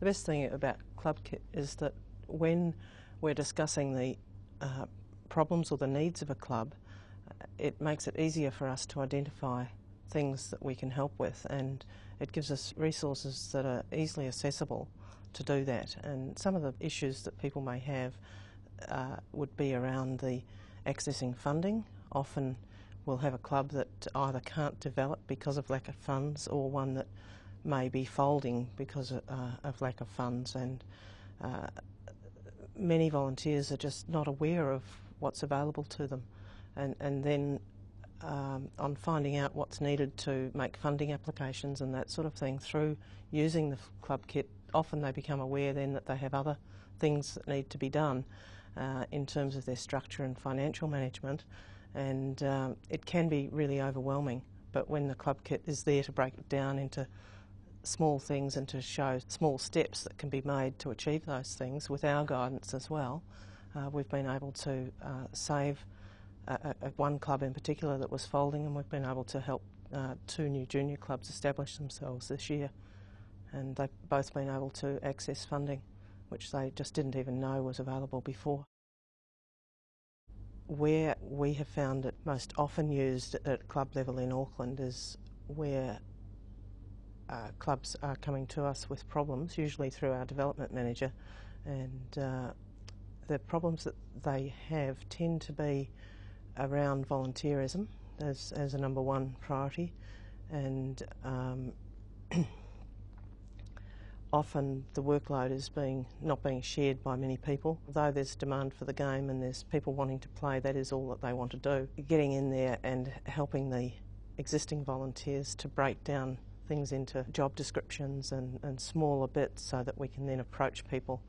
The best thing about ClubKit is that when we're discussing the uh, problems or the needs of a club, uh, it makes it easier for us to identify things that we can help with and it gives us resources that are easily accessible to do that. And some of the issues that people may have uh, would be around the accessing funding. Often we'll have a club that either can't develop because of lack of funds or one that may be folding because of, uh, of lack of funds and uh, many volunteers are just not aware of what's available to them. And, and then um, on finding out what's needed to make funding applications and that sort of thing through using the club kit often they become aware then that they have other things that need to be done uh, in terms of their structure and financial management. And um, it can be really overwhelming but when the club kit is there to break it down into small things and to show small steps that can be made to achieve those things with our guidance as well. Uh, we've been able to uh, save a, a, one club in particular that was folding and we've been able to help uh, two new junior clubs establish themselves this year and they've both been able to access funding which they just didn't even know was available before. Where we have found it most often used at club level in Auckland is where uh, clubs are coming to us with problems, usually through our development manager, and uh, the problems that they have tend to be around volunteerism as, as a number one priority, and um, often the workload is being not being shared by many people. Though there's demand for the game and there's people wanting to play, that is all that they want to do. Getting in there and helping the existing volunteers to break down things into job descriptions and, and smaller bits so that we can then approach people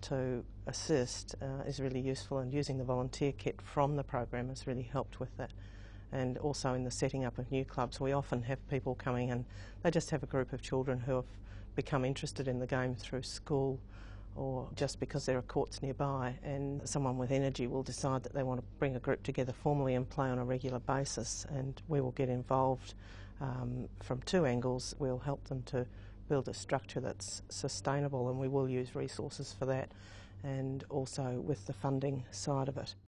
to assist uh, is really useful. And using the volunteer kit from the program has really helped with that. And also in the setting up of new clubs we often have people coming and they just have a group of children who have become interested in the game through school or just because there are courts nearby and someone with energy will decide that they want to bring a group together formally and play on a regular basis and we will get involved um, from two angles. We'll help them to build a structure that's sustainable and we will use resources for that and also with the funding side of it.